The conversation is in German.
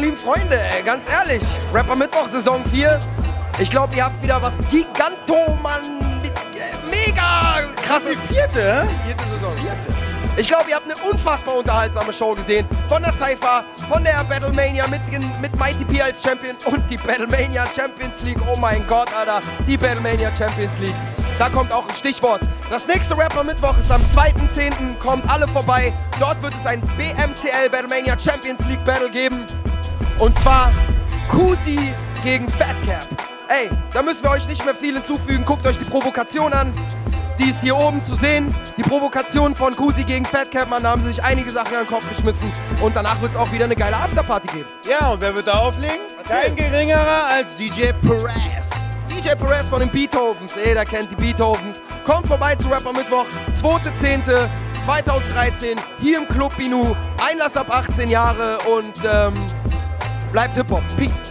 meine lieben Freunde, ey, ganz ehrlich, Rapper Mittwoch Saison 4. Ich glaube, ihr habt wieder was Gigantoman mit äh, mega Krass, die vierte, hä? Vierte Saison. Vierte. Ich glaube, ihr habt eine unfassbar unterhaltsame Show gesehen. Von der Cypher, von der Battlemania mit, mit Mighty P als Champion und die Battlemania Champions League. Oh mein Gott, Alter. Die Battlemania Champions League. Da kommt auch ein Stichwort. Das nächste Rapper Mittwoch ist am 2.10. Kommt alle vorbei. Dort wird es ein BMCL Battlemania Champions League Battle geben. Und zwar Kusi gegen Fatcap. Ey, da müssen wir euch nicht mehr viel hinzufügen. Guckt euch die Provokation an. Die ist hier oben zu sehen. Die Provokation von Kusi gegen Fatcap, man, da haben sie sich einige Sachen an den Kopf geschmissen. Und danach wird es auch wieder eine geile Afterparty geben. Ja, und wer wird da auflegen? Kein geringerer als DJ Perez. DJ Perez von den Beethovens, jeder kennt die Beethovens. Kommt vorbei zu Rapper Mittwoch, 2.10.2013, hier im Club Binu. Einlass ab 18 Jahre und ähm, bleibt Hip-Hop. Peace.